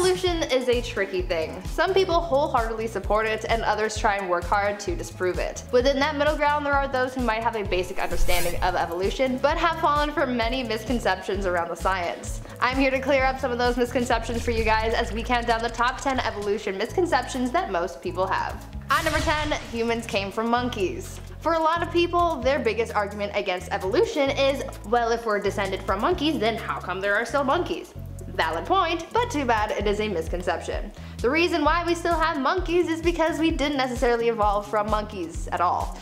Evolution is a tricky thing. Some people wholeheartedly support it and others try and work hard to disprove it. Within that middle ground there are those who might have a basic understanding of evolution but have fallen for many misconceptions around the science. I'm here to clear up some of those misconceptions for you guys as we count down the top 10 evolution misconceptions that most people have. At number 10, humans came from monkeys. For a lot of people, their biggest argument against evolution is, well if we're descended from monkeys, then how come there are still monkeys? Valid point, but too bad it is a misconception. The reason why we still have monkeys is because we didn't necessarily evolve from monkeys at all.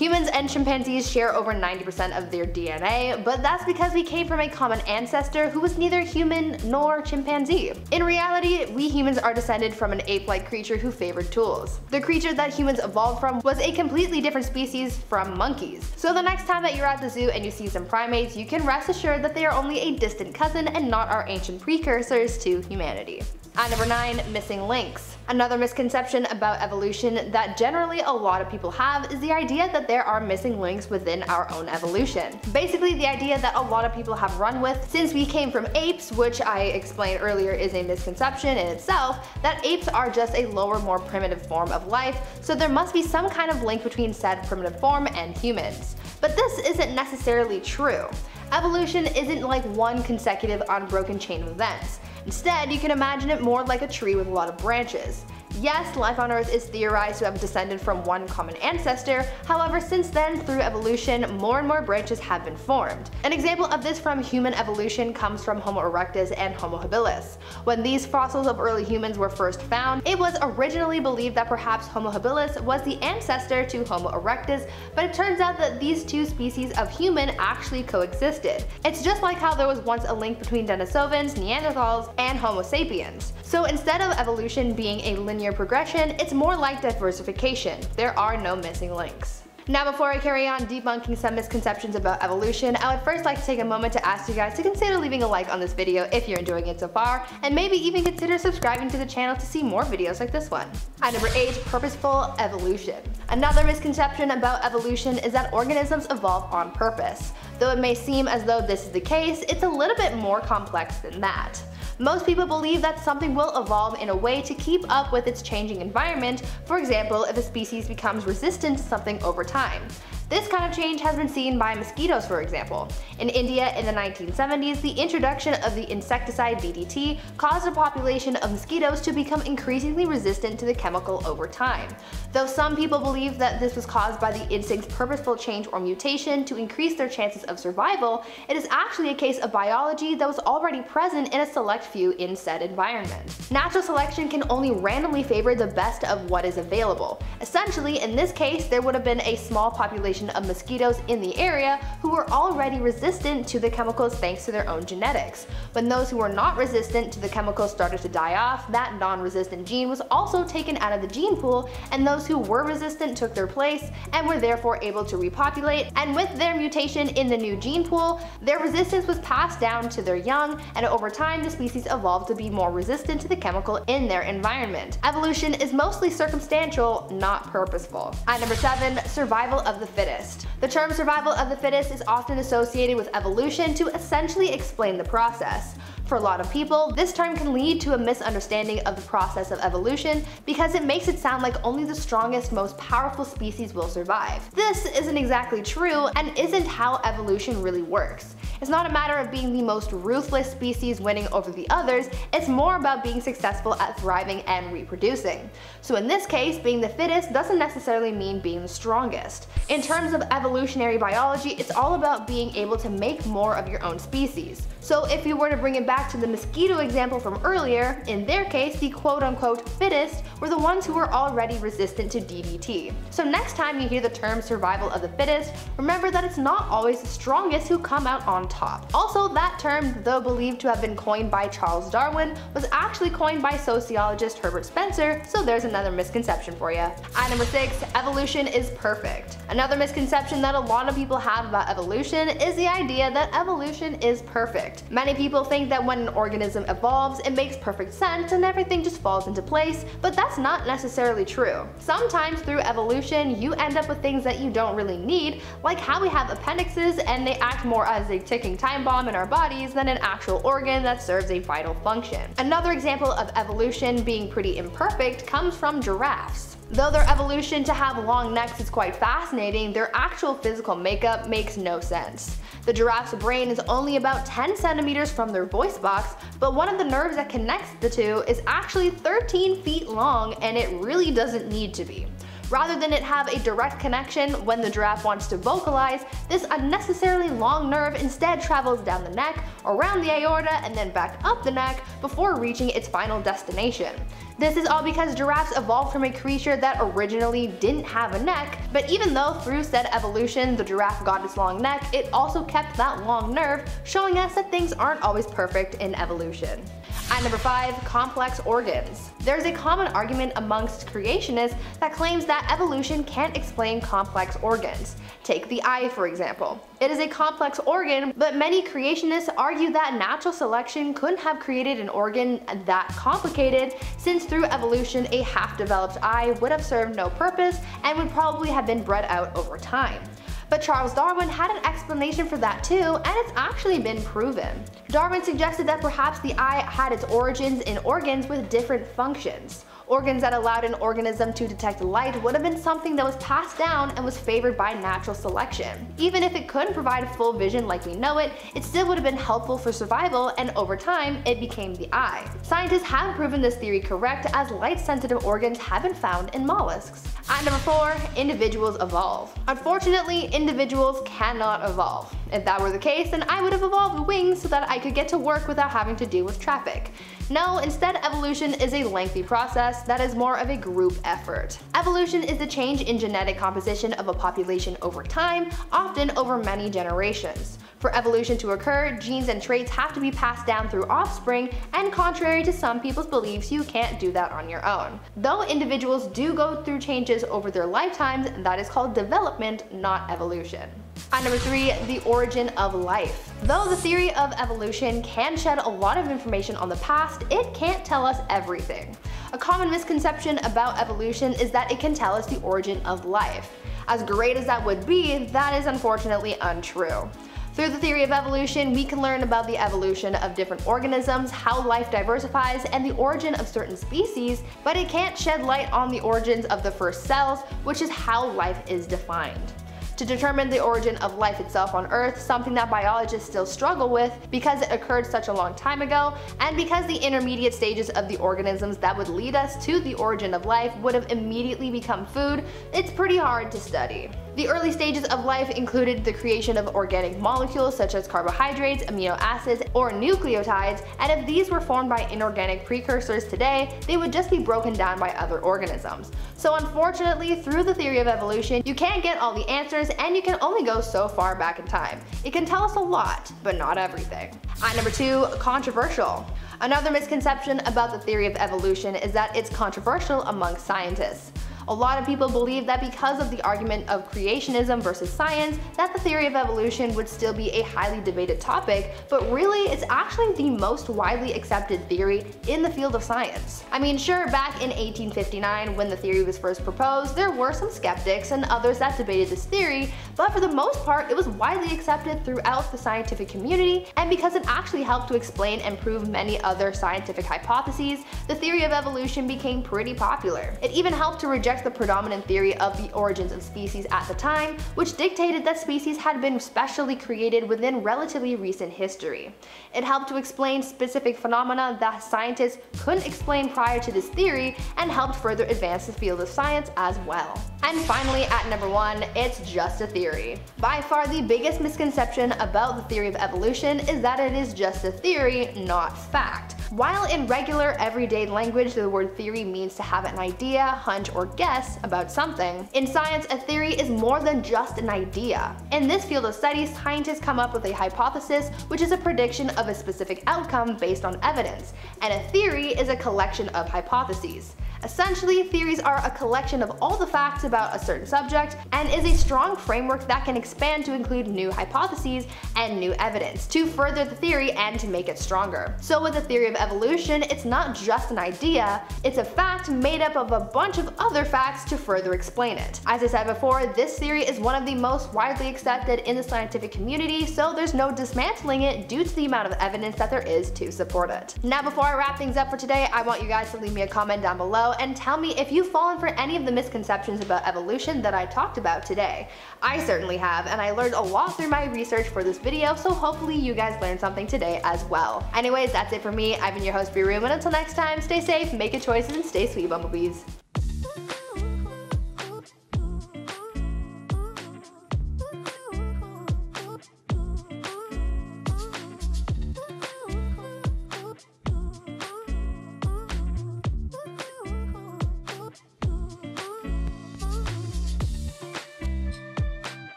Humans and chimpanzees share over 90% of their DNA, but that's because we came from a common ancestor who was neither human nor chimpanzee. In reality, we humans are descended from an ape-like creature who favored tools. The creature that humans evolved from was a completely different species from monkeys. So the next time that you're at the zoo and you see some primates, you can rest assured that they are only a distant cousin and not our ancient precursors to humanity. At number 9, missing links. Another misconception about evolution that generally a lot of people have is the idea that there are missing links within our own evolution. Basically the idea that a lot of people have run with since we came from apes, which I explained earlier is a misconception in itself, that apes are just a lower more primitive form of life, so there must be some kind of link between said primitive form and humans. But this isn't necessarily true. Evolution isn't like one consecutive unbroken chain of events. Instead, you can imagine it more like a tree with a lot of branches. Yes, life on Earth is theorized to have descended from one common ancestor, however since then through evolution more and more branches have been formed. An example of this from human evolution comes from Homo erectus and Homo habilis. When these fossils of early humans were first found, it was originally believed that perhaps Homo habilis was the ancestor to Homo erectus, but it turns out that these two species of human actually coexisted. It's just like how there was once a link between Denisovans, Neanderthals, and Homo sapiens. So instead of evolution being a linear linear progression, it's more like diversification. There are no missing links. Now before I carry on debunking some misconceptions about evolution, I would first like to take a moment to ask you guys to consider leaving a like on this video if you're enjoying it so far, and maybe even consider subscribing to the channel to see more videos like this one. At number 8, purposeful evolution. Another misconception about evolution is that organisms evolve on purpose. Though it may seem as though this is the case, it's a little bit more complex than that. Most people believe that something will evolve in a way to keep up with its changing environment, for example if a species becomes resistant to something over time. This kind of change has been seen by mosquitoes for example. In India in the 1970s, the introduction of the insecticide DDT caused a population of mosquitoes to become increasingly resistant to the chemical over time. Though some people believe that this was caused by the insect's purposeful change or mutation to increase their chances of survival, it is actually a case of biology that was already present in a select few in said environment. Natural selection can only randomly favor the best of what is available. Essentially, in this case, there would have been a small population population of mosquitoes in the area who were already resistant to the chemicals thanks to their own genetics. When those who were not resistant to the chemicals started to die off, that non-resistant gene was also taken out of the gene pool and those who were resistant took their place and were therefore able to repopulate and with their mutation in the new gene pool, their resistance was passed down to their young and over time the species evolved to be more resistant to the chemical in their environment. Evolution is mostly circumstantial, not purposeful. At number 7, survival of the fittest fittest. The term survival of the fittest is often associated with evolution to essentially explain the process. For a lot of people, this term can lead to a misunderstanding of the process of evolution because it makes it sound like only the strongest, most powerful species will survive. This isn't exactly true and isn't how evolution really works. It's not a matter of being the most ruthless species winning over the others, it's more about being successful at thriving and reproducing. So in this case, being the fittest doesn't necessarily mean being the strongest. In terms of evolutionary biology, it's all about being able to make more of your own species. So if you were to bring it back to the mosquito example from earlier, in their case, the quote unquote fittest were the ones who were already resistant to DDT. So next time you hear the term survival of the fittest, remember that it's not always the strongest who come out on top. Also, that term, though believed to have been coined by Charles Darwin, was actually coined by sociologist Herbert Spencer, so there's another misconception for you. At number 6, evolution is perfect. Another misconception that a lot of people have about evolution is the idea that evolution is perfect. Perfect. Many people think that when an organism evolves, it makes perfect sense and everything just falls into place, but that's not necessarily true. Sometimes through evolution, you end up with things that you don't really need, like how we have appendixes and they act more as a ticking time bomb in our bodies than an actual organ that serves a vital function. Another example of evolution being pretty imperfect comes from giraffes. Though their evolution to have long necks is quite fascinating, their actual physical makeup makes no sense. The giraffe's brain is only about 10 centimeters from their voice box, but one of the nerves that connects the two is actually 13 feet long and it really doesn't need to be. Rather than it have a direct connection when the giraffe wants to vocalize, this unnecessarily long nerve instead travels down the neck, around the aorta, and then back up the neck before reaching its final destination. This is all because giraffes evolved from a creature that originally didn't have a neck, but even though through said evolution the giraffe got its long neck, it also kept that long nerve, showing us that things aren't always perfect in evolution. At number 5, complex organs. There's a common argument amongst creationists that claims that evolution can't explain complex organs. Take the eye for example. It is a complex organ, but many creationists argue that natural selection couldn't have created an organ that complicated since through evolution a half-developed eye would have served no purpose and would probably have been bred out over time. But Charles Darwin had an explanation for that too, and it's actually been proven. Darwin suggested that perhaps the eye had its origins in organs with different functions. Organs that allowed an organism to detect light would have been something that was passed down and was favored by natural selection. Even if it couldn't provide full vision like we know it, it still would have been helpful for survival and over time it became the eye. Scientists have proven this theory correct as light-sensitive organs have been found in mollusks. At number 4, individuals evolve. Unfortunately, individuals cannot evolve. If that were the case, then I would have evolved wings so that I could get to work without having to deal with traffic. No, instead evolution is a lengthy process that is more of a group effort. Evolution is the change in genetic composition of a population over time, often over many generations. For evolution to occur, genes and traits have to be passed down through offspring, and contrary to some people's beliefs, you can't do that on your own. Though individuals do go through changes over their lifetimes, that is called development, not evolution. At number 3, the origin of life. Though the theory of evolution can shed a lot of information on the past, it can't tell us everything. A common misconception about evolution is that it can tell us the origin of life. As great as that would be, that is unfortunately untrue. Through the theory of evolution, we can learn about the evolution of different organisms, how life diversifies, and the origin of certain species, but it can't shed light on the origins of the first cells, which is how life is defined to determine the origin of life itself on Earth, something that biologists still struggle with because it occurred such a long time ago, and because the intermediate stages of the organisms that would lead us to the origin of life would have immediately become food, it's pretty hard to study. The early stages of life included the creation of organic molecules such as carbohydrates, amino acids, or nucleotides, and if these were formed by inorganic precursors today, they would just be broken down by other organisms. So unfortunately, through the theory of evolution, you can't get all the answers and you can only go so far back in time. It can tell us a lot, but not everything. At number 2, controversial. Another misconception about the theory of evolution is that it's controversial among scientists. A lot of people believe that because of the argument of creationism versus science, that the theory of evolution would still be a highly debated topic, but really it's actually the most widely accepted theory in the field of science. I mean sure, back in 1859 when the theory was first proposed, there were some skeptics and others that debated this theory, but for the most part it was widely accepted throughout the scientific community, and because it actually helped to explain and prove many other scientific hypotheses, the theory of evolution became pretty popular. It even helped to reject the predominant theory of the origins of species at the time, which dictated that species had been specially created within relatively recent history. It helped to explain specific phenomena that scientists couldn't explain prior to this theory and helped further advance the field of science as well. And finally at number one, it's just a theory. By far the biggest misconception about the theory of evolution is that it is just a theory, not fact. While in regular everyday language the word theory means to have an idea, hunch, or guess about something, in science a theory is more than just an idea. In this field of study, scientists come up with a hypothesis which is a prediction of a specific outcome based on evidence, and a theory is a collection of hypotheses. Essentially, theories are a collection of all the facts about a certain subject and is a strong framework that can expand to include new hypotheses and new evidence to further the theory and to make it stronger. So with the theory of evolution, it's not just an idea, it's a fact made up of a bunch of other facts to further explain it. As I said before, this theory is one of the most widely accepted in the scientific community, so there's no dismantling it due to the amount of evidence that there is to support it. Now before I wrap things up for today, I want you guys to leave me a comment down below and tell me if you've fallen for any of the misconceptions about evolution that I talked about today. I certainly have, and I learned a lot through my research for this video, so hopefully you guys learned something today as well. Anyways, that's it for me. I've been your host, Brie Roome, and until next time, stay safe, make good choices, and stay sweet, bumblebees.